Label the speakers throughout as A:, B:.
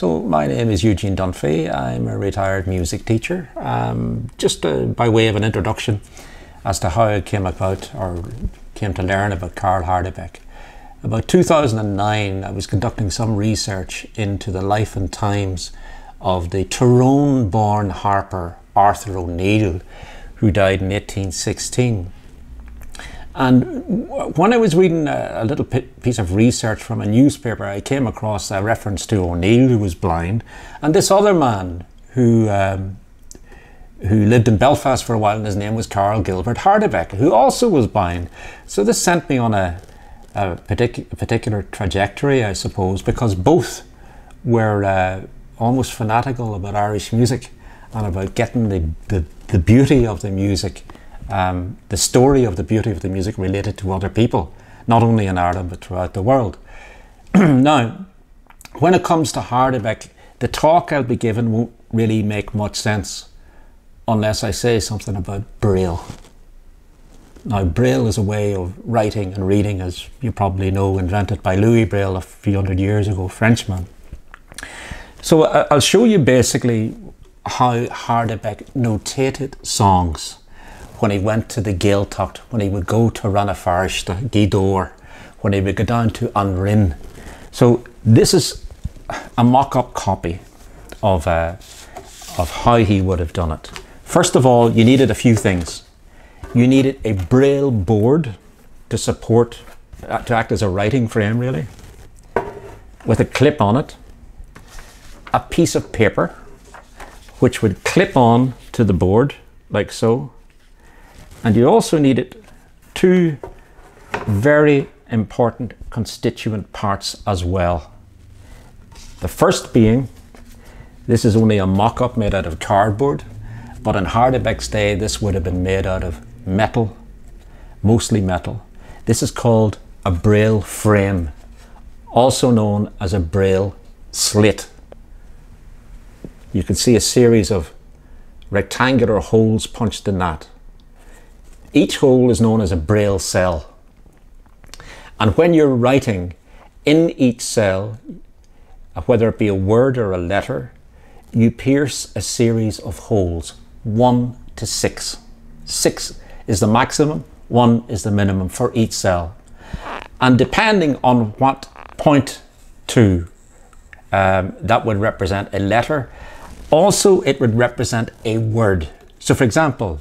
A: So my name is Eugene Dunphy. I'm a retired music teacher. Um, just uh, by way of an introduction as to how I came about or came to learn about Carl Hardebeck. About 2009, I was conducting some research into the life and times of the Tyrone-born harper Arthur O'Neill, who died in 1816. And when I was reading a, a, little piece of research from a newspaper, I came across a reference to O'Neill, who was blind, and this other man who um, who lived in Belfast for a while, and his name was Carl Gilbert Hardebeck, who also was blind. So this sent me on a, a, partic- particular trajectory, I suppose, because both were uh, almost fanatical about Irish music and about getting the, the, the beauty of the music um, the story of the beauty of the music related to other people, not only in Ireland but throughout the world. now, when it comes to Hardebeck, the talk I'll be giving won't really make much sense unless I say something about Braille. Now, Braille is a way of writing and reading, as you probably know, invented by Louis Braille a few hundred years ago, Frenchman. So I'll show you basically how Hardebeck notated songs when he went to the Gaeltacht, when he would go to Rann na Feirste, Gweedore, when he would go down to An Rinn. So this is a mock-up copy of, uh, of how he would have done it. First of all, you needed a few things. You needed a braille board to support, uh, to act as a writing frame really, with a clip on it, a piece of paper, which would clip on to the board like so, and you also needed two very important constituent parts as well. The first being, this is only a mock-up made out of cardboard, but in Hardebeck's day this would have been made out of metal, mostly metal. This is called a braille frame, also known as a braille slate. You can see a series of rectangular holes punched in that. Each hole is known as a braille cell. And when you're writing in each cell, uh, whether it be a word or a letter, you pierce a series of holes, one to six. Six is the maximum, one is the minimum for each cell. And depending on what point to um, that would represent a letter, also it would represent a word. So for example,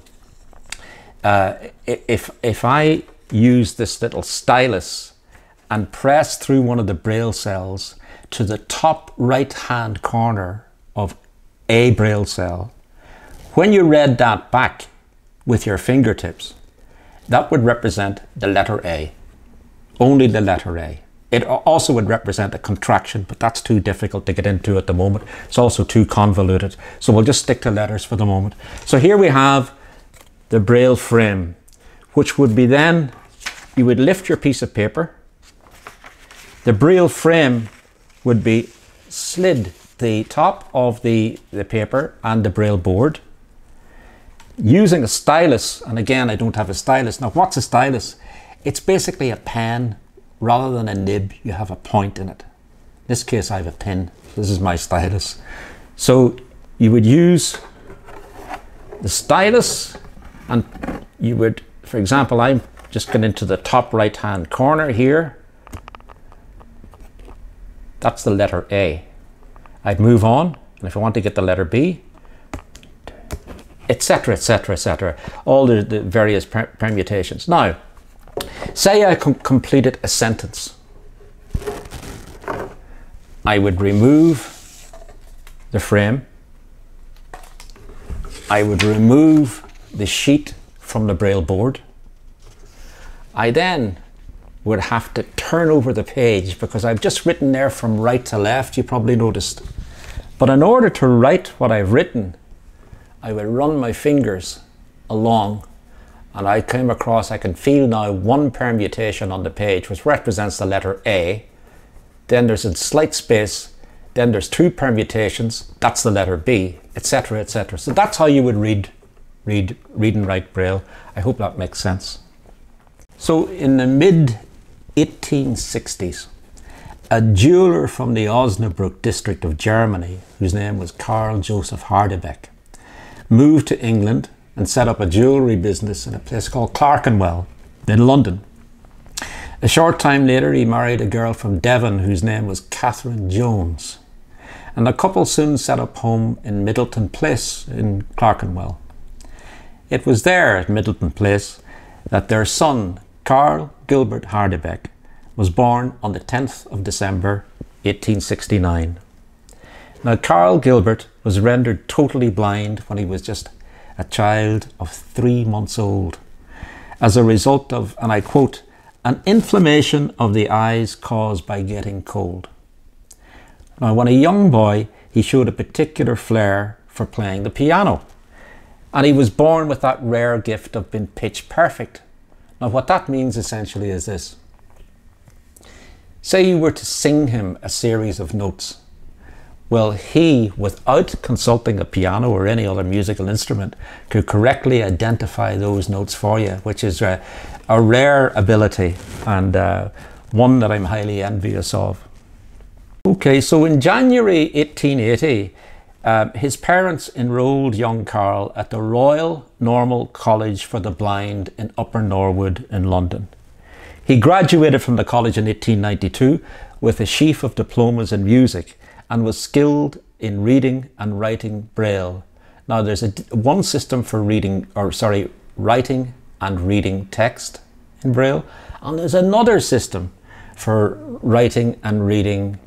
A: uh, if, if I use this little stylus and press through one of the braille cells to the top right hand corner of a braille cell, when you read that back with your fingertips, that would represent the letter A, only the letter A. It also would represent a contraction, but that's too difficult to get into at the moment. It's also too convoluted. So we'll just stick to letters for the moment. So here we have the braille frame, which would be then, you would lift your piece of paper, the braille frame would be slid the top of the, the paper and the braille board using a stylus, and again I don't have a stylus. Now what's a stylus? It's basically a pen rather than a nib, you have a point in it. In this case I have a pin, this is my stylus. So you would use the stylus and you would, for example, I'm just going into the top right hand corner here. That's the letter A. I'd move on, and if I want to get the letter B, etc., etc., etc., all the, the various per permutations. Now, say I com completed a sentence. I would remove the frame. I would remove the sheet from the braille board. I then would have to turn over the page because I've just written there from right to left, you probably noticed. But in order to write what I've written, I would run my fingers along and I came across, I can feel now one permutation on the page which represents the letter A. Then there's a slight space, then there's two permutations, that's the letter B, etc., etc. So that's how you would read read, read and write Braille. I hope that makes sense. So in the mid 1860s, a jeweler from the Osnabrück district of Germany, whose name was Karl Joseph Hardebeck, moved to England and set up a jewellery business in a place called Clerkenwell in London. A short time later, he married a girl from Devon whose name was Catherine Jones. And the couple soon set up home in Middleton Place in Clerkenwell. It was there at Middleton Place that their son, Carl Gilbert Hardebeck, was born on the 10th of December 1869. Now, Carl Gilbert was rendered totally blind when he was just a child of three months old as a result of, and I quote, an inflammation of the eyes caused by getting cold. Now, when a young boy, he showed a particular flair for playing the piano. And he was born with that rare gift of being pitch perfect. Now, what that means essentially is this. Say you were to sing him a series of notes. Well, he, without consulting a piano or any other musical instrument, could correctly identify those notes for you, which is a, a rare ability and uh, one that I'm highly envious of. Okay, so in January 1880, uh, his parents enrolled young Carl at the Royal Normal College for the Blind in Upper Norwood in London. He graduated from the college in 1892 with a sheaf of diplomas in music and was skilled in reading and writing Braille. Now there's a, one system for reading, or sorry, writing and reading text in Braille, and there's another system for writing and reading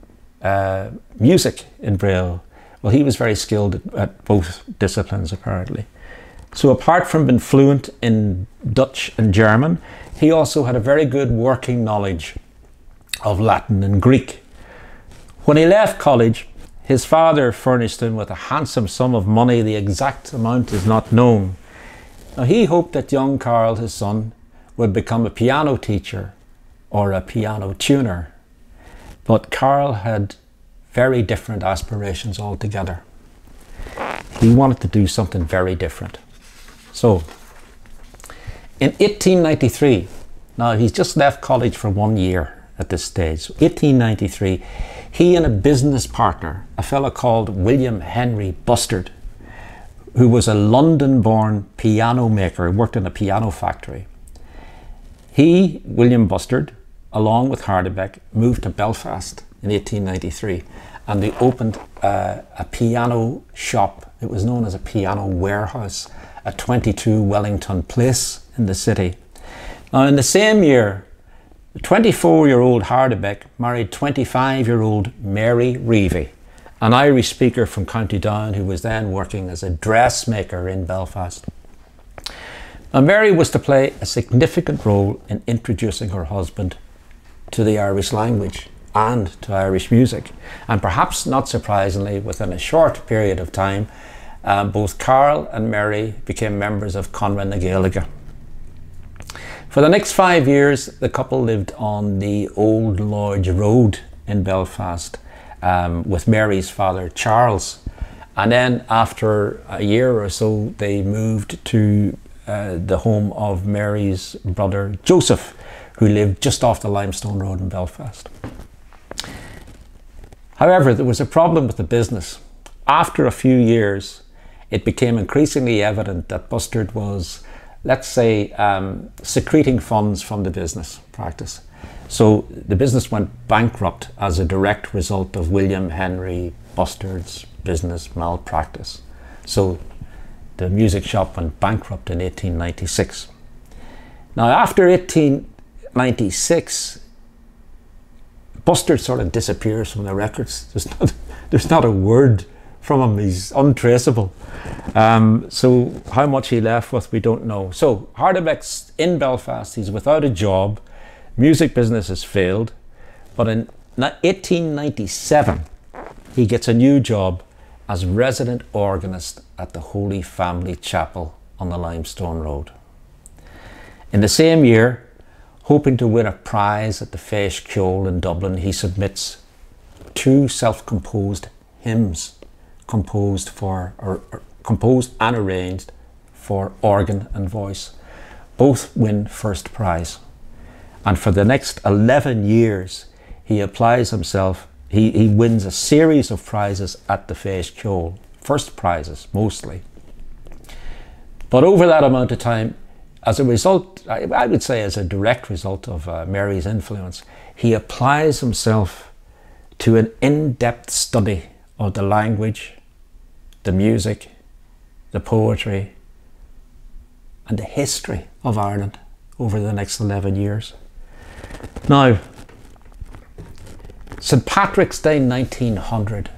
A: uh, music in Braille. Well, he was very skilled at, both disciplines, apparently. So, apart from being fluent in Dutch and German, he also had a very good working knowledge of Latin and Greek. When he left college, his father furnished him with a handsome sum of money. The exact amount is not known. Now, he hoped that young Carl, his son, would become a piano teacher or a piano tuner. But Carl had very different aspirations altogether. He wanted to do something very different. So, in 1893, now he's just left college for one year at this stage. 1893, he and a business partner, a fellow called William Henry Bustard, who was a London born piano maker, who worked in a piano factory. He, William Bustard, along with Hardebeck, moved to Belfast in 1893 and they opened uh, a piano shop. It was known as a piano warehouse at 22 Wellington Place in the city. Now, in the same year, 24 year old Hardebeck married 25 year old Mary Reevy, an Irish speaker from County Down who was then working as a dressmaker in Belfast. Now, Mary was to play a significant role in introducing her husband to the Irish language and to Irish music. And perhaps not surprisingly, within a short period of time, um, both Carl and Mary became members of Conradh na Gaeilge. For the next five years, the couple lived on the Old Lodge Road in Belfast um, with Mary's father, Charles. And then after a year or so, they moved to uh, the home of Mary's brother, Joseph, who lived just off the Limestone Road in Belfast. However, there was a problem with the business. After a few years, it became increasingly evident that Bustard was, let's say, um, secreting funds from the business practice. So the business went bankrupt as a direct result of William Henry Bustard's business malpractice. So the music shop went bankrupt in 1896. Now, after 1896, Bustard sort of disappears from the records. There's not, there's not a word from him. He's untraceable. Um, so how much he left with, we don't know. So Hardebeck's in Belfast. He's without a job. Music business has failed. But in 1897, he gets a new job as resident organist at the Holy Family Chapel on the Limestone Road. In the same year, Hoping to win a prize at the Feis Ceoil in Dublin, he submits two self-composed hymns composed for or, or, composed and arranged for organ and voice. Both win first prize. And for the next 11 years, he applies himself, he, he wins a series of prizes at the Feis Ceoil, first prizes mostly. But over that amount of time, as a result, I, I would say as a direct result of uh, Mary's influence, he applies himself to an in depth study of the language, the music, the poetry, and the history of Ireland over the next 11 years. Now, St. Patrick's Day 1900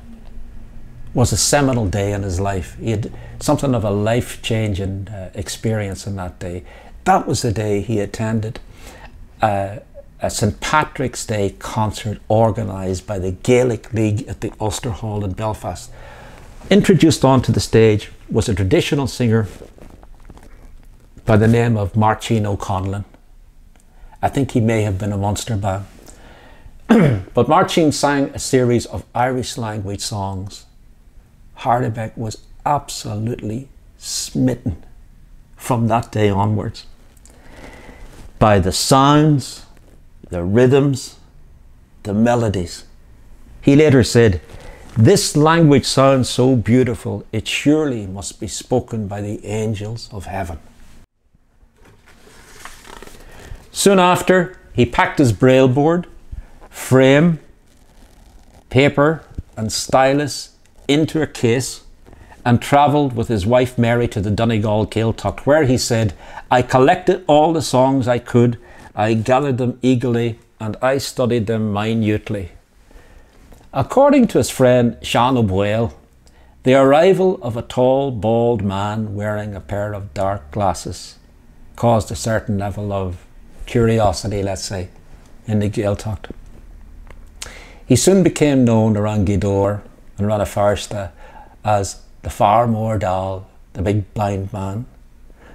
A: was a seminal day in his life. He had something of a life changing uh, experience in that day. That was the day he attended uh, a St. Patrick's Day concert organised by the Gaelic League at the Ulster Hall in Belfast. Introduced onto the stage was a traditional singer by the name of Marcin O'Conlon. I think he may have been a monster band. but Marcin sang a series of Irish language songs. Hardebeck was absolutely smitten from that day onwards by the sounds, the rhythms, the melodies. He later said, This language sounds so beautiful, it surely must be spoken by the angels of heaven. Soon after, he packed his braille board, frame, paper, and stylus into a case and travelled with his wife Mary to the Donegal Gaeltacht, where he said, I collected all the songs I could, I gathered them eagerly, and I studied them minutely. According to his friend Sean O'Boyle, the arrival of a tall, bald man wearing a pair of dark glasses caused a certain level of curiosity, let's say, in the Gaeltacht. He soon became known around Gweedore and Ranna as the Fear Mór Dall, the big blind man.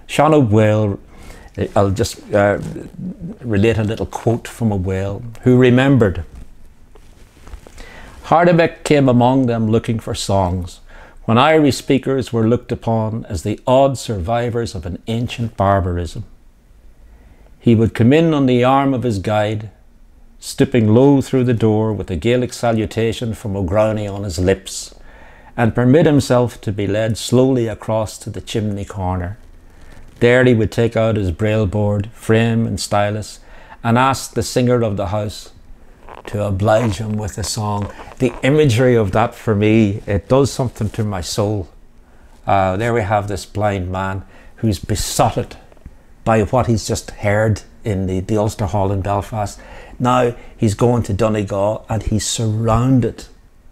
A: Sean O'Boyle, I'll just uh, relate a little quote from O'Boyle, who remembered Hardebeck came among them looking for songs, when Irish speakers were looked upon as the odd survivors of an ancient barbarism. He would come in on the arm of his guide, stooping low through the door with a Gaelic salutation from O'Grady on his lips, and permit himself to be led slowly across to the chimney corner. There he would take out his braille board, frame, and stylus, and ask the singer of the house to oblige him with a song. The imagery of that for me, it does something to my soul. Uh, there we have this blind man who's besotted by what he's just heard in the, the Ulster Hall in Belfast. Now he's going to Donegal and he's surrounded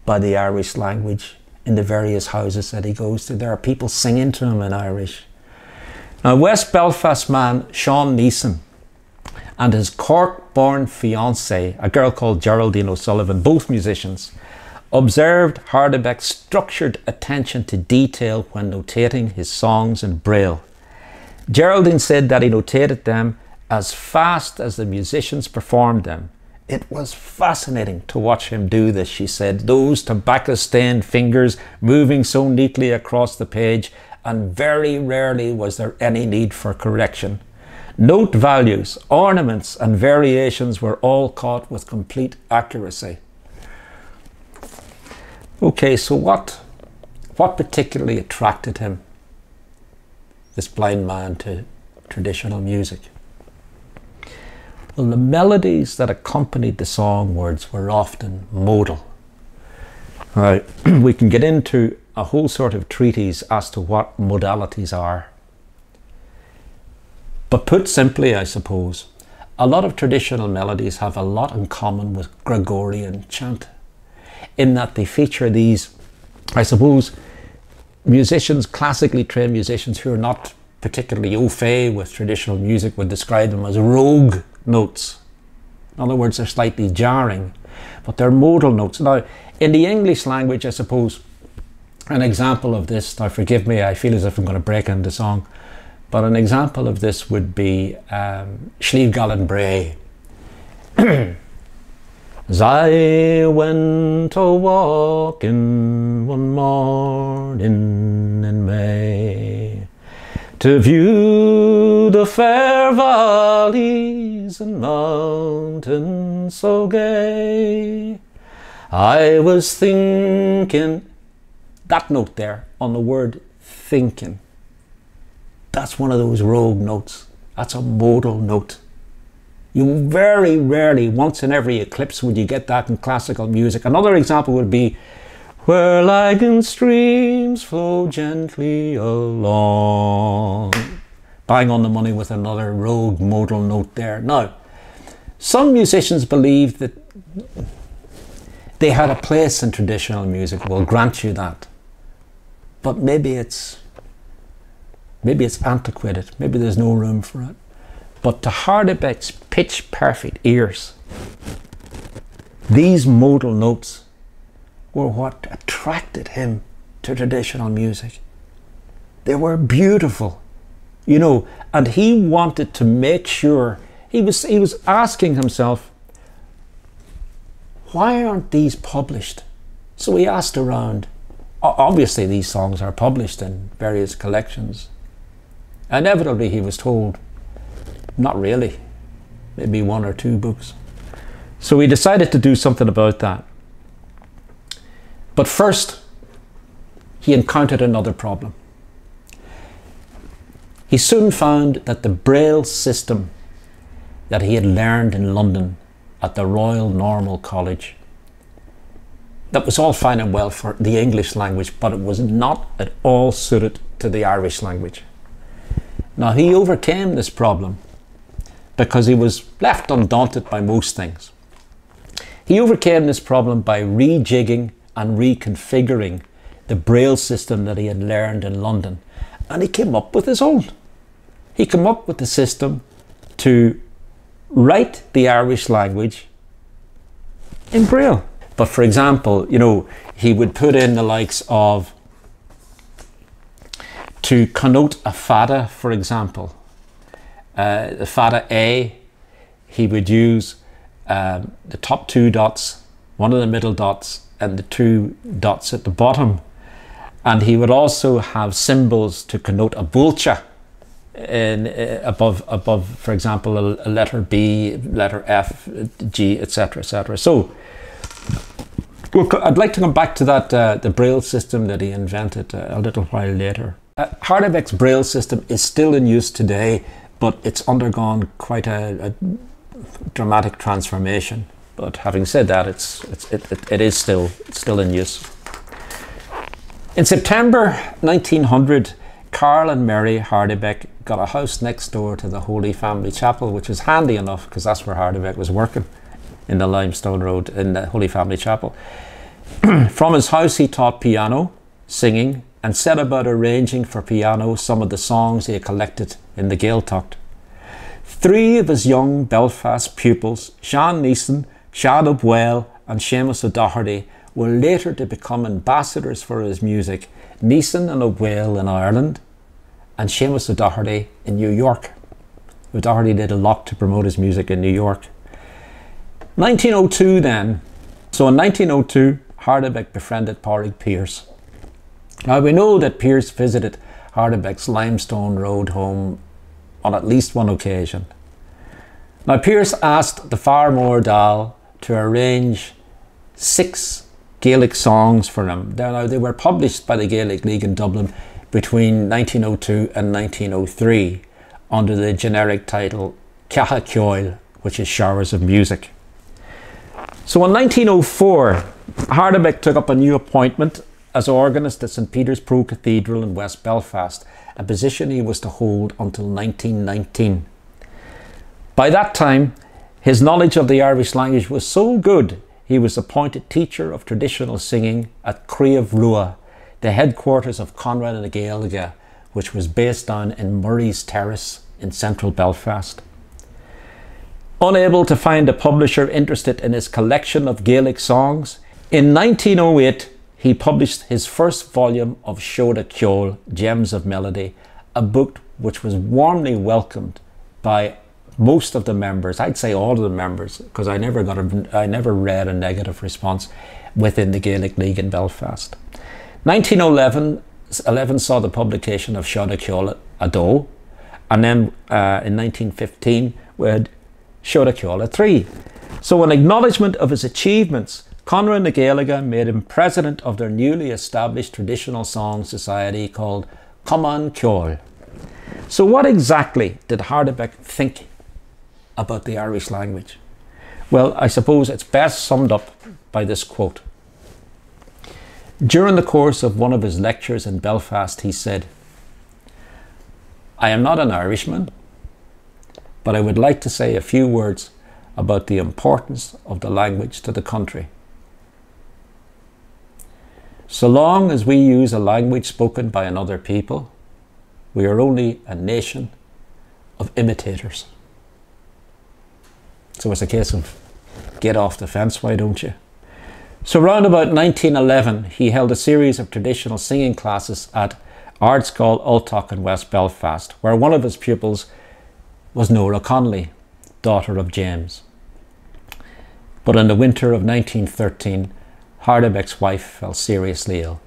A: by the Irish language in the various houses that he goes to. There are people singing to him in Irish. Now, West Belfast man Sean Neeson and his Cork born fiancée, a girl called Geraldine O'Sullivan, both musicians, observed Hardebeck's structured attention to detail when notating his songs in Braille. Geraldine said that he notated them as fast as the musicians performed them. It was fascinating to watch him do this, she said, those tobacco stained fingers moving so neatly across the page, and very rarely was there any need for correction. Note values, ornaments, and variations were all caught with complete accuracy. Okay, so what, what particularly attracted him this blind man to traditional music. Well, the melodies that accompanied the song words were often modal. Right, we can get into a whole sort of treatise as to what modalities are. But put simply, I suppose, a lot of traditional melodies have a lot in common with Gregorian chant, in that they feature these, I suppose, musicians, classically trained musicians who are not particularly au fait with traditional music, would describe them as rogue notes. In other words, they're slightly jarring, but they're modal notes. Now, in the English language, I suppose, an example of this, now forgive me, I feel as if I'm going to break into song, but an example of this would be um, Slieve Gallion Brae. As I went a walking one morning in May, to view the fair valleys and mountains so gay. I was thinking, that note there on the word thinking, that's one of those rogue notes. That's a modal note. You very rarely, once in every eclipse, would you get that in classical music. Another example would be where lagging streams flow gently along. Bang on the money with another rogue modal note there. Now, some musicians believe that they had a place in traditional music. We'll grant you that. But maybe it's maybe it's antiquated. Maybe there's no room for it. But to Hardebeck's pitch perfect ears, these modal notes were what attracted him to traditional music. They were beautiful, you know, and he wanted to make sure he was he was asking himself, why aren't these published? So he asked around. Obviously, these songs are published in various collections. Inevitably, he was told, not really, maybe one or two books. So he decided to do something about that. But first, he encountered another problem. He soon found that the Braille system that he had learned in London at the Royal Normal College, that was all fine and well for the English language, but it was not at all suited to the Irish language. Now, he overcame this problem because he was left undaunted by most things. He overcame this problem by rejigging and reconfiguring the Braille system that he had learned in London. And he came up with his own. He came up with the system to write the Irish language in Braille. But for example, you know, he would put in the likes of to connote a fada, for example, uh, the fada A, he would use um, the top two dots, one of the middle dots, and the two dots at the bottom. And he would also have symbols to connote a bulcha in, uh, above, above, for example, a, a, letter B, letter F, G, etc., etc. So, I'd like to come back to that uh, the Braille system that he invented uh, a little while later. Uh, Hardebeck's Braille system is still in use today, but it's undergone quite a, a dramatic transformation. But having said that, it's, it's, it, it, it is still, still in use. In September 1900, Carl and Mary Hardebeck got a house next door to the Holy Family Chapel, which was handy enough because that's where Hardebeck was working in the Limestone Road in the Holy Family Chapel. From his house, he taught piano, singing, and set about arranging for piano some of the songs he had collected in the Gaeltacht. Three of his young Belfast pupils, Sean Neeson, Sean O'Boyle and Seamus O'Doherty were later to become ambassadors for his music, Neeson and O'Boyle in Ireland and Seamus O'Doherty in New York. O'Doherty did a lot to promote his music in New York. 1902 then. So in 1902, Hardebeck befriended Pádraig Pearse. Now we know that Pearse visited Hardebeck's Limestone Road home on at least one occasion. Now Pearse asked the Fear Mór Dall to arrange six Gaelic songs for him. Now, they were published by the Gaelic League in Dublin between 1902 and 1903 under the generic title Ceatha Ceoil, which is Showers of Music. So in 1904, Hardebeck took up a new appointment as organist at St Peter's Pro Cathedral in West Belfast, a position he was to hold until 1919. By that time, his knowledge of the Irish language was so good he was appointed teacher of traditional singing at Craobh Rua, the headquarters of Conradh na Gaeilge, which was based on in Murray's Terrace in central Belfast. Unable to find a publisher interested in his collection of Gaelic songs, in 1908 he published his first volume of Seoda Ceoil, Gems of Melody, a book which was warmly welcomed by most of the members, I'd say all of the members, because I never got a, I never read a negative response within the Gaelic League in Belfast. 1911 11 saw the publication of Seoda Ceoil Ado, and then uh, in 1915 we had Seoda Ceoil 3. So, in acknowledgement of his achievements, Conradh na Gaeilge made him president of their newly established traditional song society called Cumann Ceol. So, what exactly did Hardebeck think about the Irish language? Well, I suppose it's best summed up by this quote. During the course of one of his lectures in Belfast, he said, I am not an Irishman, but I would like to say a few words about the importance of the language to the country. So long as we use a language spoken by another people, we are only a nation of imitators. So it's a case of get off the fence, why don't you? So around about 1911, he held a series of traditional singing classes at Ard Scoil Ultach in West Belfast, where one of his pupils was Nora Connolly, daughter of James. But in the winter of 1913, Hardebeck's wife fell seriously ill.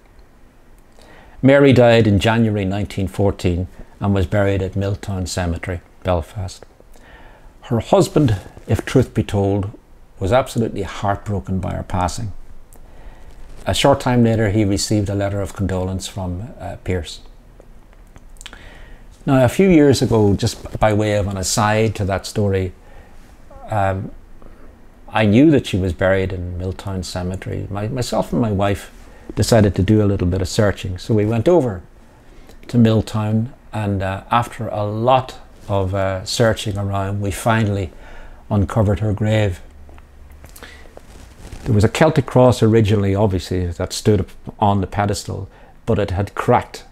A: Mary died in January 1914 and was buried at Milltown Cemetery, Belfast. Her husband, if truth be told, was absolutely heartbroken by her passing. A short time later, he received a letter of condolence from uh, Pearse. Now, a few years ago, just by way of an aside to that story, um, I knew that she was buried in Milltown Cemetery. My, myself and my wife decided to do a little bit of searching. So we went over to Milltown, and uh, after a lot of uh, searching around, we finally uncovered her grave. There was a Celtic cross originally, obviously, that stood on the pedestal, but it had cracked,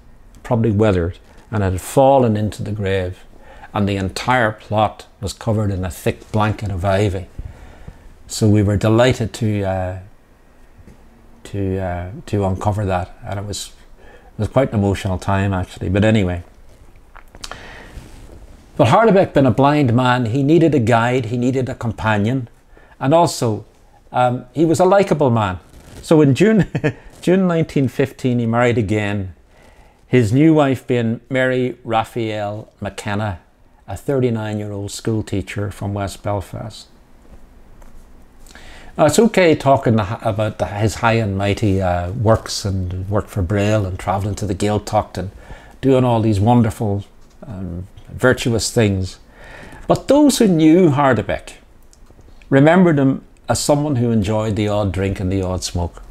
A: probably weathered, and it had fallen into the grave. And the entire plot was covered in a thick blanket of ivy. So we were delighted to uh, to uh, to uncover that, and it was it was quite an emotional time actually. But anyway, but Hardebeck, being a blind man, he needed a guide, he needed a companion, and also um, he was a likable man. So in June June 1915, he married again. His new wife being Mary Raphael McKenna, a 39 year old school teacher from West Belfast. Now, it's okay talking about the, his high and mighty uh, works and work for Braille and travelling to the Gaeltacht and doing all these wonderful, um, virtuous things. But those who knew Hardebeck remembered him as someone who enjoyed the odd drink and the odd smoke.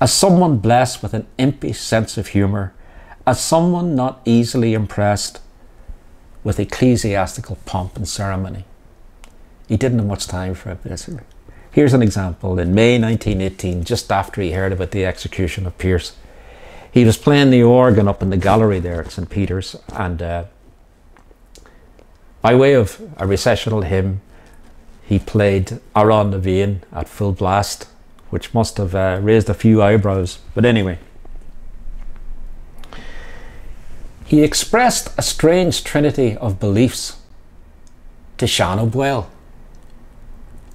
A: As someone blessed with an impish sense of humour, as someone not easily impressed with ecclesiastical pomp and ceremony. He didn't have much time for it, basically. Here's an example. In May 1918, just after he heard about the execution of Pearse, he was playing the organ up in the gallery there at St. Peter's, and uh, by way of a recessional hymn, he played Amhrán na bhFiann at full blast, which must have uh, raised a few eyebrows. But anyway, he expressed a strange trinity of beliefs to Sean O'Boyle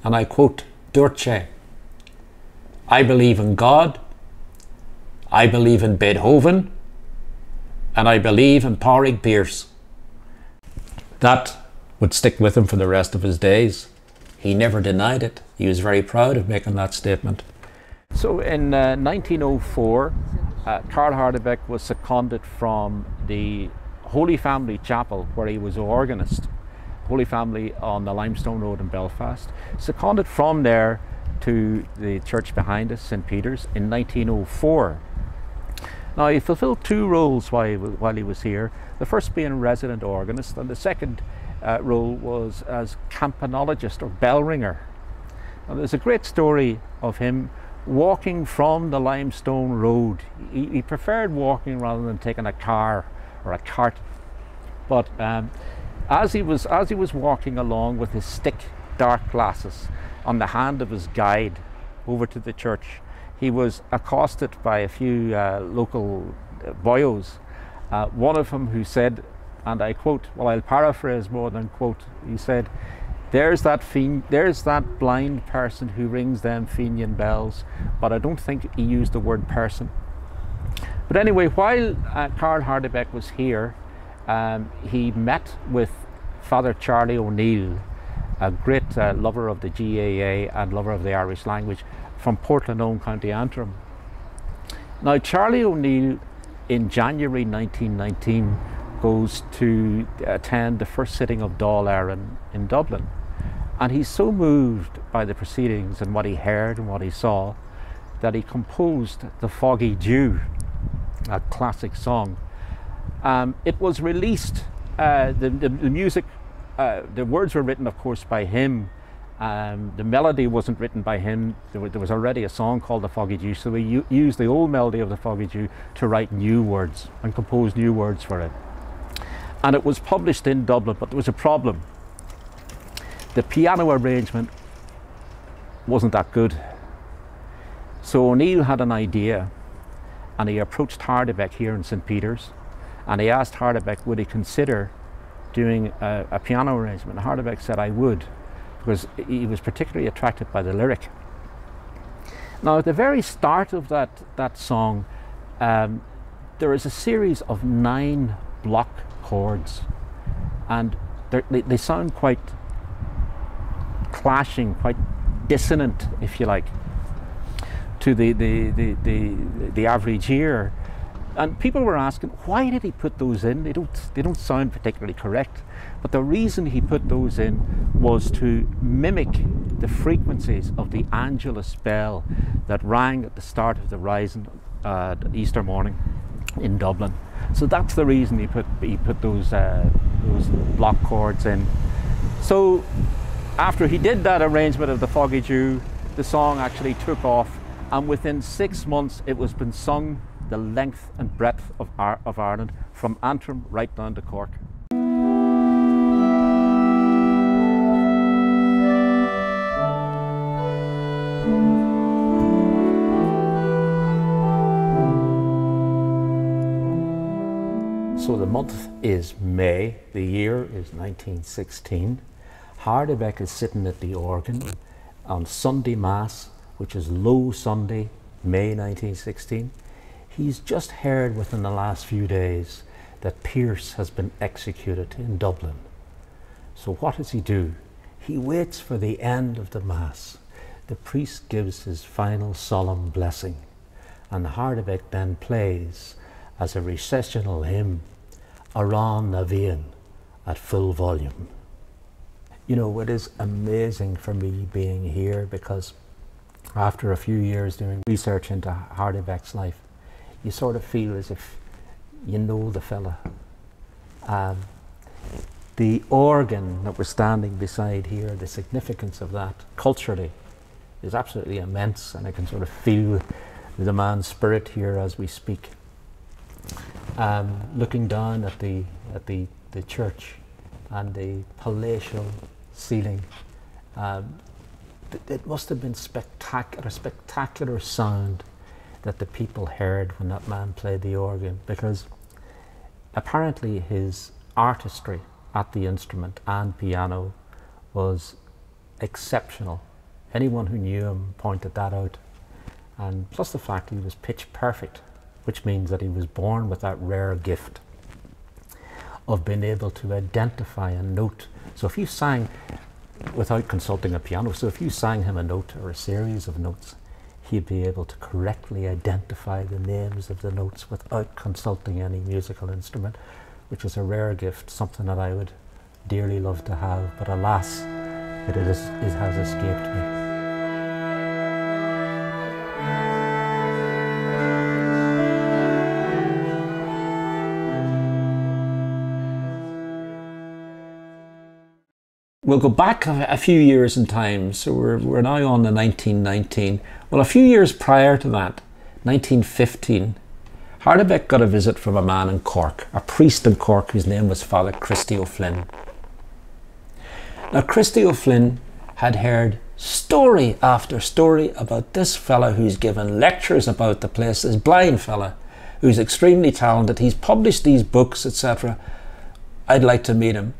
A: and I quote Dúirt I believe in God, I believe in Beethoven, and I believe in Pádraig Pearse. That would stick with him for the rest of his days. He never denied it. He was very proud of making that statement. So in uh, 1904, uh, Carl Hardebeck was seconded from the Holy Family Chapel, where he was organist, Holy Family on the Limestone Road in Belfast. Seconded from there to the church behind us, St. Peter's, in 1904. Now, he fulfilled two roles while he, while he was here. The first being resident organist, and the second uh, role was as campanologist or bell ringer. Now, there's a great story of him walking from the limestone road. He, he preferred walking rather than taking a car or a cart. But um, as he was as he was walking along with his stick dark glasses on the hand of his guide over to the church, he was accosted by a few uh, local uh, boyos. Uh, one of them who said, and I quote, well, I'll paraphrase more than quote. He said, "There's that fin- there's that blind person who rings them Fenian bells," but I don't think he used the word person. But anyway, while uh, Carl Hardebeck was here, um, he met with Father Charlie O'Neill, a great uh, lover of the GAA and lover of the Irish language from Portland Portglenone, County Antrim. Now, Charlie O'Neill in January 1919 goes to attend the first sitting of Dáil Éireann in Dublin. And he's so moved by the proceedings and what he heard and what he saw that he composed The Foggy Dew, a classic song. Um, it was released, uh, the, the, the, music, uh, the words were written, of course, by him. Um, the melody wasn't written by him. There, there, was already a song called The Foggy Dew, so he used the old melody of The Foggy Dew to write new words and compose new words for it. And it was published in Dublin, but there was a problem the piano arrangement wasn't that good. So O'Neill had an idea and he approached Hardebeck here in St. Peter's and he asked Hardebeck would he consider doing a, a piano arrangement. Hardebeck said I would because he was particularly attracted by the lyric. Now at the very start of that, that song um, there is a series of nine block chords and they, they sound quite clashing, quite dissonant, if you like, to the, the, the, the, the average ear. And people were asking, why did he put those in? They don't, they don't sound particularly correct. But the reason he put those in was to mimic the frequencies of the Angelus bell that rang at the start of the rising uh, Easter morning in Dublin. So that's the reason he put he put those uh, those block chords in. So after he did that arrangement of the Foggy Dew, the song actually took off, and within six months it was been sung the length and breadth of, of Ireland, from Antrim right down to Cork. So the month is May, the year is 1916. Hardebeck is sitting at the organ on Sunday Mass, which is Low Sunday, May 1916. He's just heard within the last few days that Pearse has been executed in Dublin. So what does he do? He waits for the end of the Mass. The priest gives his final solemn blessing, and Hardebeck then plays as a recessional hymn, Amhrán na bhFiann, at full volume you know, it is amazing for me being here because after a few years doing research into Hardebeck's life, you sort of feel as if you know the fella. Um, the organ that we're standing beside here, the significance of that culturally is absolutely immense, and I can sort of feel the man's spirit here as we speak. Um, looking down at the at the, the church and the palatial ceiling. Um, it must have been spectacular, a spectacular sound that the people heard when that man played the organ because apparently his artistry at the instrument and piano was exceptional. Anyone who knew him pointed that out. And plus the fact he was pitch perfect, which means that he was born with that rare gift of being able to identify a note so if you sang without consulting a piano, so if you sang him a note or a series of notes, he'd be able to correctly identify the names of the notes without consulting any musical instrument, which is a rare gift, something that I would dearly love to have, but alas, it, is, it has escaped me. We'll go back a, few years in time. So we're, we're now on the 1919. Well, a few years prior to that, 1915, Hardebeck got a visit from a man in Cork, a priest in Cork whose name was Father Christy O'Flynn. Now, Christy O'Flynn had heard story after story about this fella who's given lectures about the place, this blind fella who's extremely talented. He's published these books, etc. I'd like to meet him.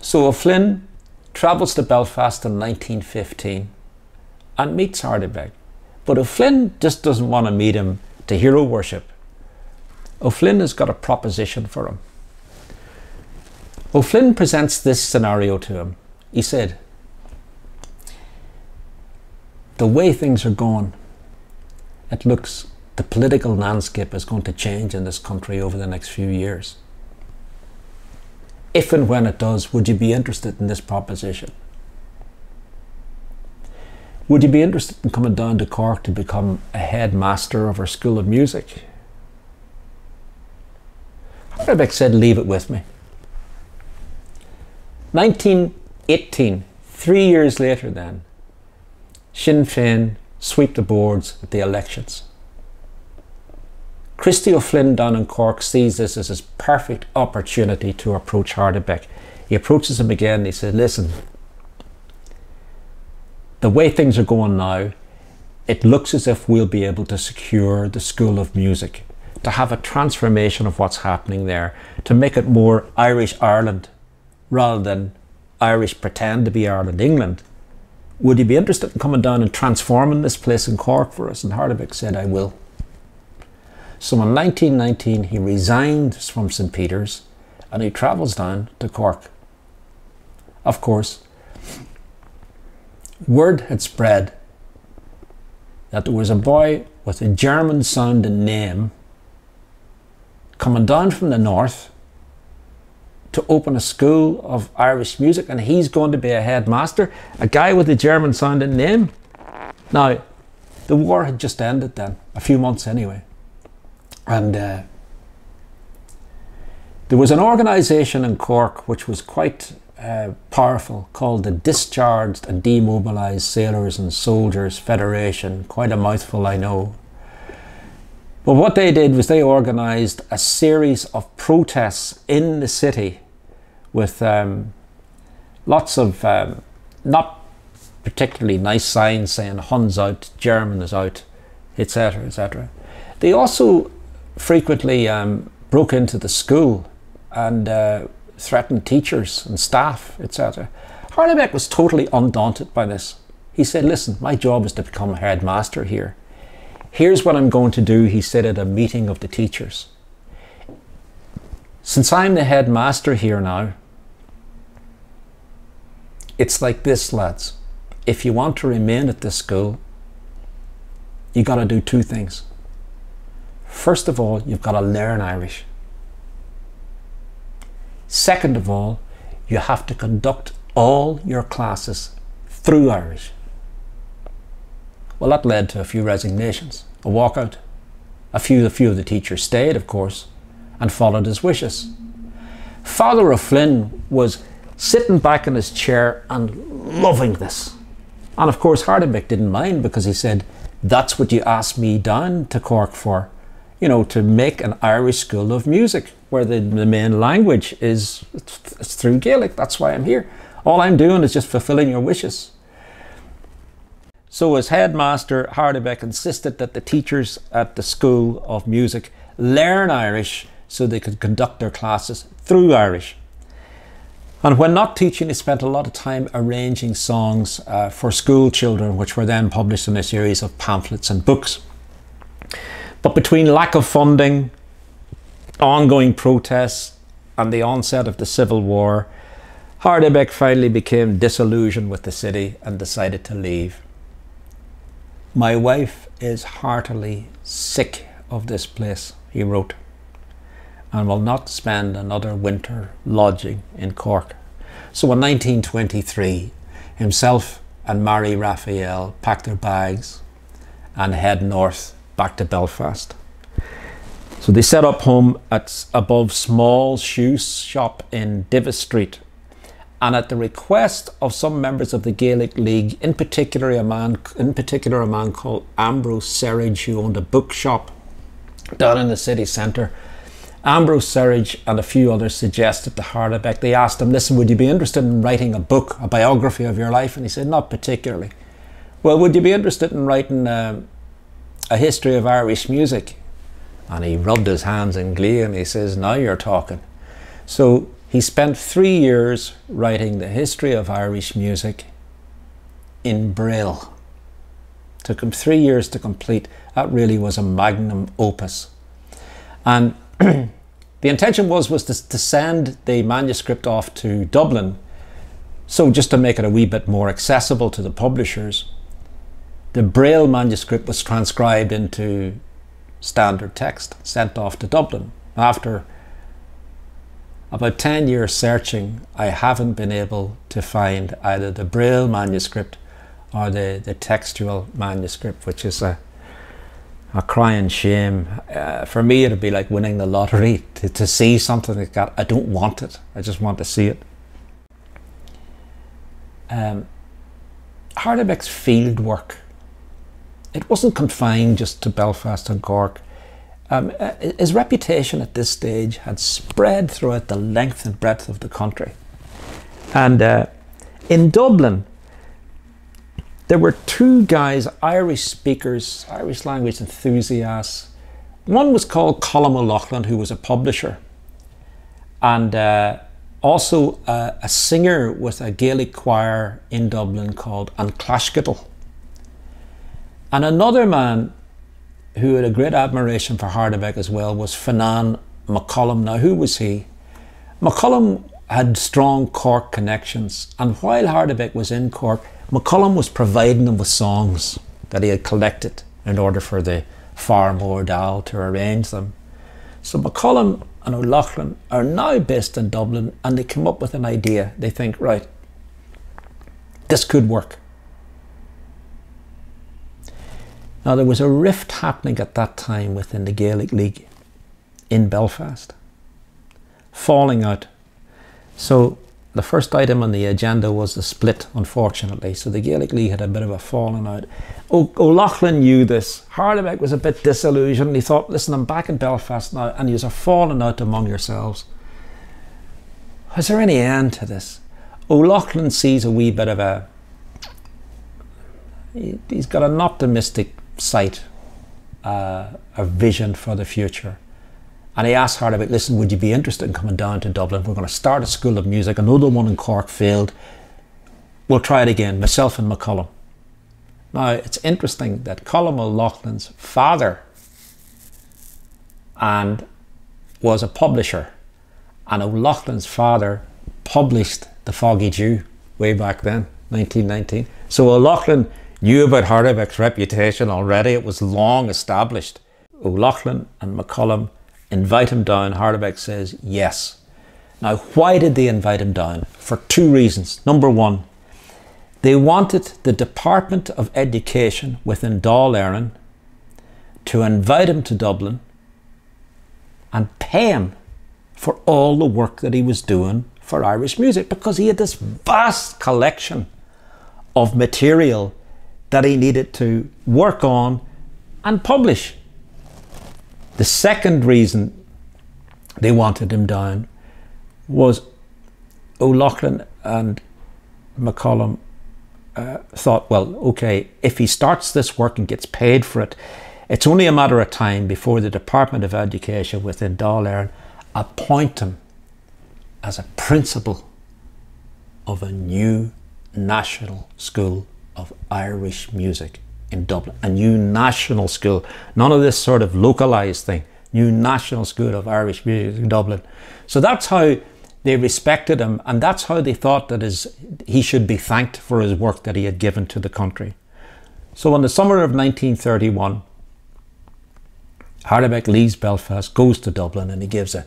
A: So O'Flynn travels to Belfast in 1915 and meets Hardebeck. But O'Flynn just doesn't want to meet him to hero worship. O'Flynn has got a proposition for him. O'Flynn presents this scenario to him. He said, The way things are going, it looks the political landscape is going to change in this country over the next few years. If and when it does, would you be interested in this proposition? Would you be interested in coming down to Cork to become a headmaster of our School of Music? Hardebeck said, Leave it with me. 1918, three years later, then, Sinn Féin sweep the boards at the elections. Christy O'Flynn down in Cork sees this as his perfect opportunity to approach Hardebeck. He approaches him again and he says, Listen, the way things are going now, it looks as if we'll be able to secure the School of Music, to have a transformation of what's happening there, to make it more Irish Ireland rather than Irish pretend to be Ireland England. Would you be interested in coming down and transforming this place in Cork for us? And Hardebeck said, I will. So in 1919, he resigns from St. Peter's and he travels down to Cork. Of course, word had spread that there was a boy with a German sounding name coming down from the north to open a school of Irish music and he's going to be a headmaster, a guy with a German sounding name. Now, the war had just ended then, a few months anyway. And uh, there was an organisation in Cork which was quite uh, powerful called the Discharged and Demobilised Sailors and Soldiers Federation. Quite a mouthful, I know. But what they did was they organised a series of protests in the city with um, lots of um, not particularly nice signs saying Huns out, German is out, etc. etc. They also frequently um, broke into the school and uh, threatened teachers and staff, etc. Hardebeck was totally undaunted by this. He said, Listen, my job is to become a headmaster here. Here's what I'm going to do, he said at a meeting of the teachers. Since I'm the headmaster here now, it's like this, lads. If you want to remain at this school, you got to do two things. First of all, you've got to learn Irish. Second of all, you have to conduct all your classes through Irish. Well, that led to a few resignations, a walkout. A few, a few of the teachers stayed, of course, and followed his wishes. Father O'Flynn was sitting back in his chair and loving this. And of course, Hardebeck didn't mind because he said, That's what you asked me down to Cork for you know, to make an Irish school of music where the, the main language is through Gaelic. That's why I'm here. All I'm doing is just fulfilling your wishes. So, as headmaster, Hardebeck insisted that the teachers at the School of Music learn Irish so they could conduct their classes through Irish. And when not teaching, he spent a lot of time arranging songs uh, for school children, which were then published in a series of pamphlets and books. But between lack of funding, ongoing protests, and the onset of the Civil War, Hardebeck finally became disillusioned with the city and decided to leave. My wife is heartily sick of this place, he wrote, and will not spend another winter lodging in Cork. So in 1923, himself and Mary Raphael packed their bags and head north back to Belfast. So they set up home at above Small Shoe Shop in Divis Street. And at the request of some members of the Gaelic League, in particular a man, in particular a man called Ambrose Serridge, who owned a bookshop down in the city centre, Ambrose Serridge and a few others suggested to Hardebeck, they asked him, listen, would you be interested in writing a book, a biography of your life? And he said, not particularly. Well, would you be interested in writing uh, a history of Irish music. And he rubbed his hands in glee and he says, Now you're talking. So he spent three years writing the history of Irish music in Braille. Took him three years to complete. That really was a magnum opus. And the intention was was to, to send the manuscript off to Dublin, so just to make it a wee bit more accessible to the publishers. The Braille manuscript was transcribed into standard text, sent off to Dublin. After about 10 years searching, I haven't been able to find either the Braille manuscript or the, the textual manuscript, which is a, a crying shame. Uh, for me, it'd be like winning the lottery to, to see something like that. I don't want it, I just want to see it. Um, Hardebeck's field work, it wasn't confined just to Belfast and Cork. Um, uh, his reputation at this stage had spread throughout the length and breadth of the country. And uh, in Dublin, there were two guys, Irish speakers, Irish language enthusiasts. One was called Colm O'Loughlin, who was a publisher, and uh, also a, a, singer with a Gaelic choir in Dublin called An Claisceadal. And another man who had a great admiration for Hardebeck as well was Fionnán McCollum. Now, who was he? McCollum had strong Cork connections, and while Hardebeck was in Cork, McCollum was providing them with songs that he had collected in order for the Fear Mór Dall to arrange them. So McCollum and O'Loughlin are now based in Dublin and they come up with an idea. They think, right, this could work. Now, there was a rift happening at that time within the Gaelic League in Belfast, falling out. So, the first item on the agenda was the split, unfortunately. So, the Gaelic League had a bit of a falling out. O'Loughlin knew this. Hardebeck was a bit disillusioned. He thought, listen, I'm back in Belfast now, and you're falling out among yourselves. Is there any end to this? O'Loughlin sees a wee bit of a. He's got an optimistic sight, uh, a vision for the future. And he asked Hardebeck, listen, would you be interested in coming down to Dublin? We're going to start a school of music. Another one in Cork failed. We'll try it again, myself and McCollum. Now, it's interesting that Colm O'Loughlin's father and was a publisher, and O'Loughlin's father published The Foggy Dew way back then, 1919. So O'Loughlin knew about Hardebeck's reputation already. It was long established. O'Loughlin and McCollum invite him down. Hardebeck says yes. Now, why did they invite him down? For two reasons. Number one, they wanted the Department of Education within Dáil Éireann to invite him to Dublin and pay him for all the work that he was doing for Irish music because he had this vast collection of material that he needed to work on and publish. The second reason they wanted him down was O'Loughlin and McCollum uh, thought, well, okay, if he starts this work and gets paid for it, it's only a matter of time before the Department of Education within Dáil appoint him as a principal of a new national school of Irish music in Dublin, a new national school, none of this sort of localized thing, new national school of Irish music in Dublin. So that's how they respected him, and that's how they thought that his, he should be thanked for his work that he had given to the country. So in the summer of 1931, Hardebeck leaves Belfast, goes to Dublin, and he gives a,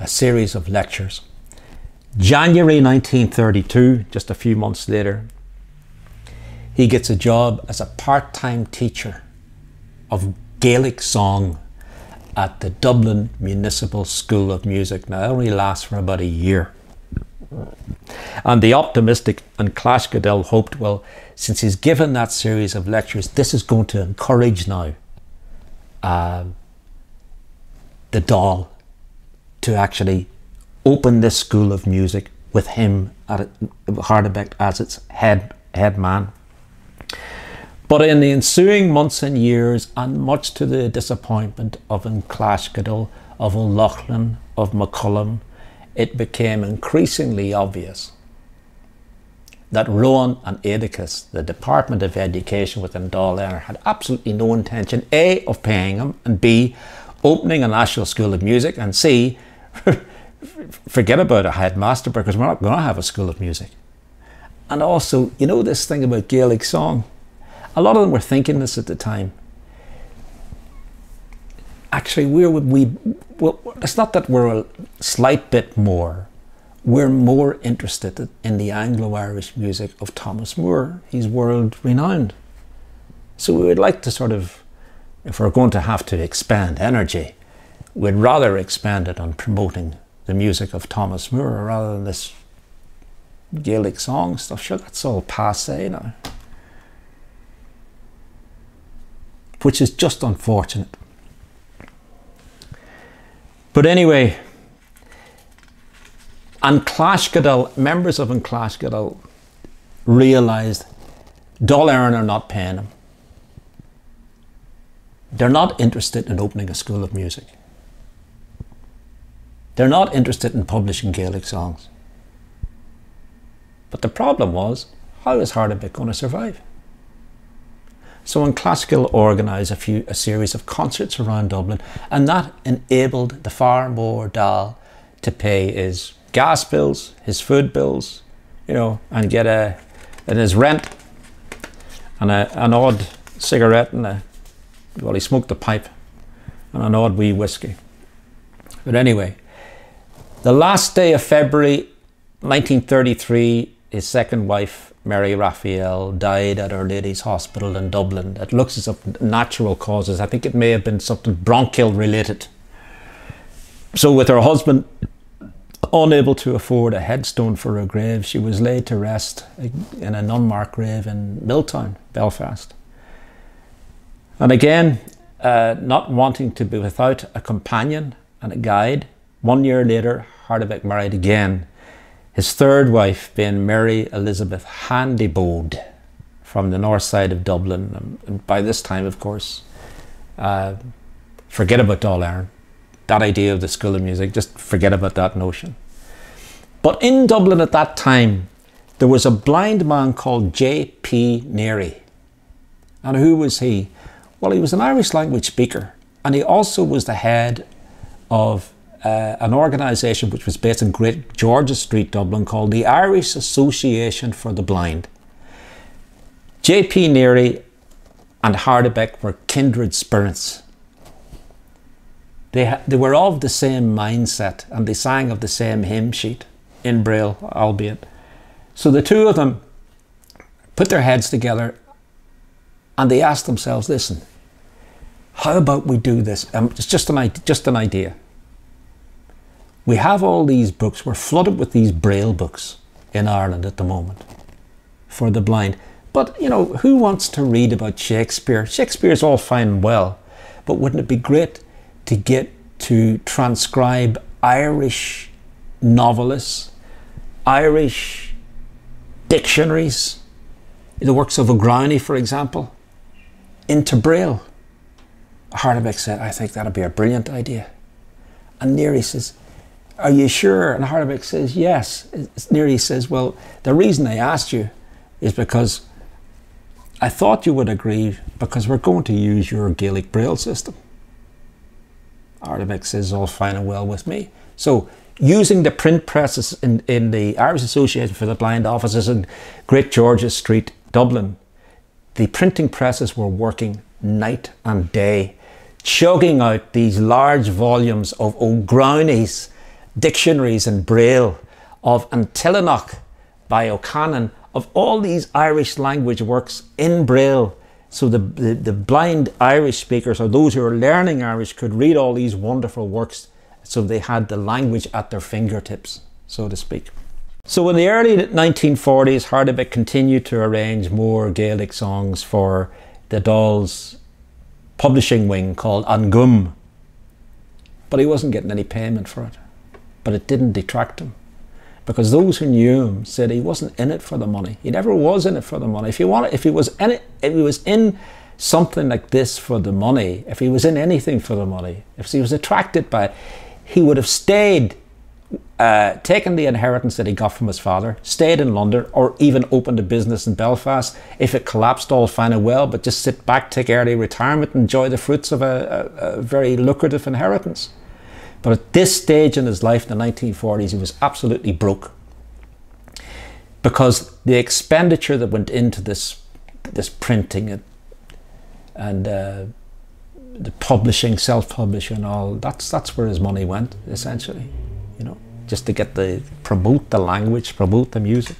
A: a series of lectures. January 1932, just a few months later, he gets a job as a part time teacher of Gaelic song at the Dublin Municipal School of Music. Now, it only lasts for about a year. And the optimistic and Claisceadal hoped, well, since he's given that series of lectures, this is going to encourage now um, the Dáil to actually open this school of music with him at it, Hardebeck as its head head man. But in the ensuing months and years, and much to the disappointment of Claisceadal, of O'Loughlin, of McCollum, it became increasingly obvious that Roinn an Oideachais, the Department of Education within Dáil had absolutely no intention, A, of paying him, and B, opening a national school of music, and C, forget about a headmaster because we're not going to have a school of music. And also, you know, this thing about Gaelic song, a lot of them were thinking this at the time. Actually, we're, we, well, it's not that we're a slight bit more we're more interested in the Anglo-Irish music of Thomas Moore. He's world renowned. So we would like to sort of, if we're going to have to expand energy, we'd rather expand it on promoting the music of Thomas Moore rather than this Gaelic song stuff. Sure, that's all passe now. Which is just unfortunate. But anyway, and Claisceadal, members of Claisceadal realised Dáil Éireann are not paying them. They're not interested in opening a school of music. They're not interested in publishing Gaelic songs. But the problem was, how is Hardebeck going to survive? So when Claisceadal organised a few a series of concerts around Dublin, and that enabled the Fear Mór Dall to pay his gas bills, his food bills, you know, and get a and his rent and a, an odd cigarette and a well he smoked a pipe and an odd wee whiskey. But anyway, the last day of February 1933, his second wife, Mary Raphael, died at Our Lady's Hospital in Dublin. It looks as if natural causes. I think it may have been something bronchial related. So with her husband Unable to afford a headstone for her grave, she was laid to rest in an unmarked grave in Milltown, Belfast. And again, uh, not wanting to be without a companion and a guide, one year later, Hardebeck married again, his third wife being Mary Elizabeth Handybode from the north side of Dublin. And by this time, of course, uh, forget about Dáil Éireann that idea of the School of Music, just forget about that notion. But in Dublin at that time, there was a blind man called J.P. Neary. And who was he? Well, he was an Irish language speaker, and he also was the head of uh, an organisation which was based in Great George's Street, Dublin, called the Irish Association for the Blind. J.P. Neary and Hardebeck were kindred spirits. They, they were of the same mindset and they sang of the same hymn sheet in Braille, albeit. So the two of them put their heads together and they asked themselves, listen, how about we do this? Um, it's just an, just an idea. We have all these books, we're flooded with these Braille books in Ireland at the moment for the blind. But, you know, who wants to read about Shakespeare? Shakespeare's all fine and well, but wouldn't it be great to get to transcribe Irish novelists, Irish dictionaries, the works of O'Grady, for example, into Braille. Hardebeck said, I think that'd be a brilliant idea. And Neary says, Are you sure? And Hardebeck says, Yes. Neary says, Well, the reason I asked you is because I thought you would agree because we're going to use your Gaelic Braille system. Hardebeck says all fine and well with me. So using the print presses in, in the Irish Association for the Blind offices in Great George's Street, Dublin, the printing presses were working night and day, chugging out these large volumes of O'Grony's dictionaries in Braille, of An tOileánach by O'Cannon, of all these Irish language works in Braille so the, the, the, blind Irish speakers or those who are learning Irish could read all these wonderful works so they had the language at their fingertips, so to speak. So in the early 1940s, Hardebeck continued to arrange more Gaelic songs for the Dolls publishing wing called An Gúm. But he wasn't getting any payment for it. But it didn't detract him because those who knew him said he wasn't in it for the money. He never was in it for the money. If he wanted, if he was in it, if he was in something like this for the money, if he was in anything for the money, if he was attracted by it, he would have stayed uh, taken the inheritance that he got from his father, stayed in London, or even opened a business in Belfast. If it collapsed, all fine and well, but just sit back, take early retirement, enjoy the fruits of a, a, a very lucrative inheritance. But at this stage in his life, in the 1940s, he was absolutely broke because the expenditure that went into this this printing and, and uh, the publishing, self-publishing, and all that's that's where his money went essentially, you know, just to get the promote the language, promote the music.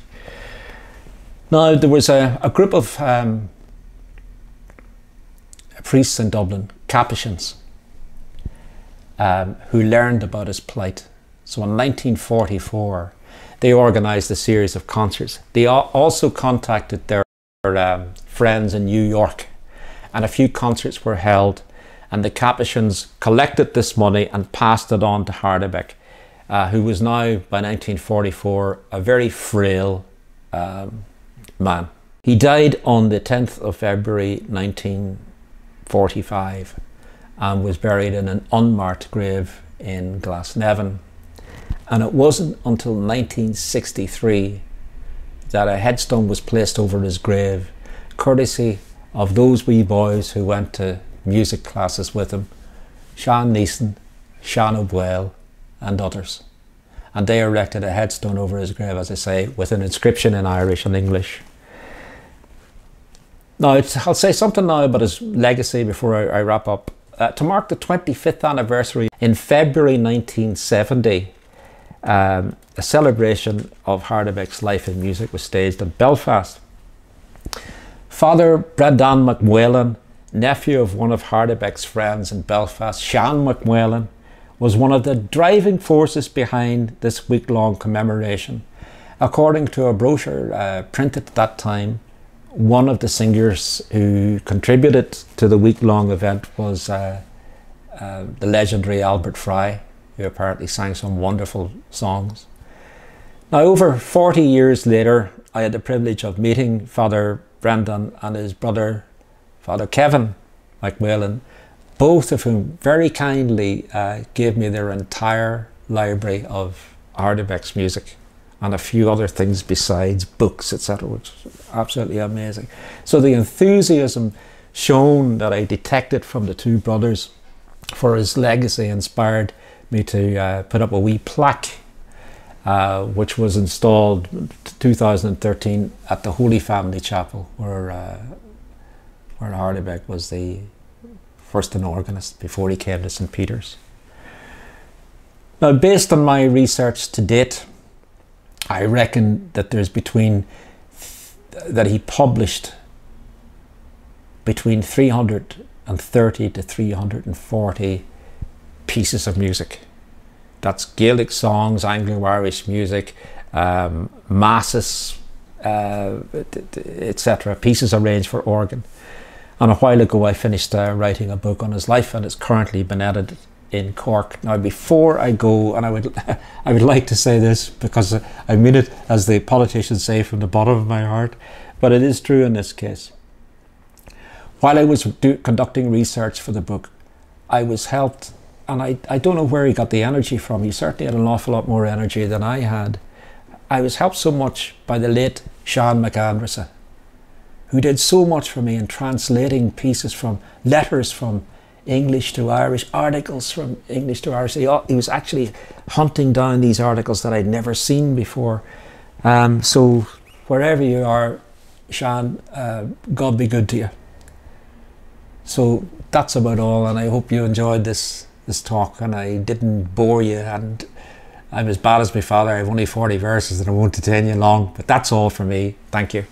A: Now there was a, a group of um, priests in Dublin, Capuchins, um, who learned about his plight. So in 1944, they organised a series of concerts. They also contacted their um, friends in New York, and a few concerts were held. And the Capuchins collected this money and passed it on to Hardebeck, uh, who was now, by 1944, a very frail um, man. He died on the 10th of February 1945 and was buried in an unmarked grave in Glasnevin. And it wasn't until 1963 that a headstone was placed over his grave, courtesy of those wee boys who went to music classes with him, Sean Neeson, Sean O'Boyle, and others. And they erected a headstone over his grave, as I say, with an inscription in Irish and English. Now, I'll say something now about his legacy before I, I wrap up. Uh, to mark the 25th anniversary in February 1970, um, a celebration of Hardebeck's life in music was staged in Belfast. Father Brendan McMillan, nephew of one of Hardebeck's friends in Belfast, Sean McMillan, was one of the driving forces behind this week long commemoration. According to a brochure uh, printed at that time, one of the singers who contributed to the week long event was uh, uh, the legendary Albert Fry, who apparently sang some wonderful songs. Now, over 40 years later, I had the privilege of meeting Father Brendan and his brother, Father Kevin McMillan, both of whom very kindly uh, gave me their entire library of Hardebeck's music and a few other things besides books, etc., which is absolutely amazing. So the enthusiasm shown that I detected from the two brothers for his legacy inspired me to uh, put up a wee plaque, uh, which was installed 2013 at the Holy Family Chapel, where uh, where Hardebeck was the first an organist before he came to St Peter's. Now, based on my research to date, I reckon that there's between that he published between 330 to 340 pieces of music. That's Gaelic songs, Anglo-Irish music, um, masses, uh, etc. Pieces arranged for organ. And a while ago, I finished uh, writing a book on his life, and it's currently been edited in Cork. Now, before I go, and I would, I would like to say this because I mean it as the politicians say from the bottom of my heart, but it is true in this case. While I was do, conducting research for the book, I was helped and I, I don't know where he got the energy from. He certainly had an awful lot more energy than I had. I was helped so much by the late Sean McAndressa, who did so much for me in translating pieces from letters from English to Irish, articles from English to Irish. He, was actually hunting down these articles that I'd never seen before. Um, so wherever you are, Sean, uh, God be good to you. So that's about all, and I hope you enjoyed this this talk and I didn't bore you and I'm as bad as my father. I've only 40 verses and I won't detain you long, but that's all for me. Thank you.